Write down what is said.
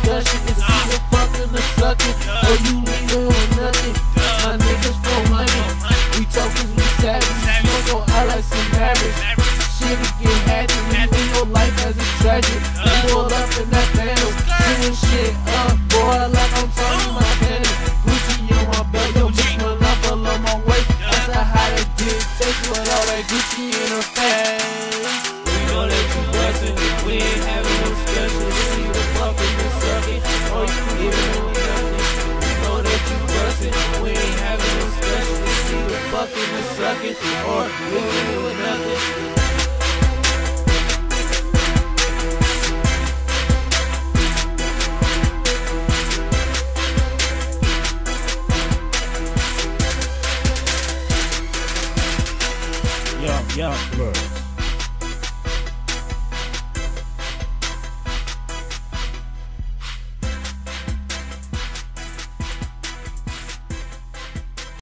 discussion. It's either fucking or sucking, or you leaving with nothing. My niggas for money. We talk cause we savage. We don't go out like some average. Shit, it get hatchet. We live your life as a tragedy. We pull up in that phantom, doing shit up, boy, like I'm my panic. Gucci on my belt, yo, bitch, my love all on my waist. That's how that dick tastes with all that Gucci in her face. Fucking or sucking, or. Young, young blood.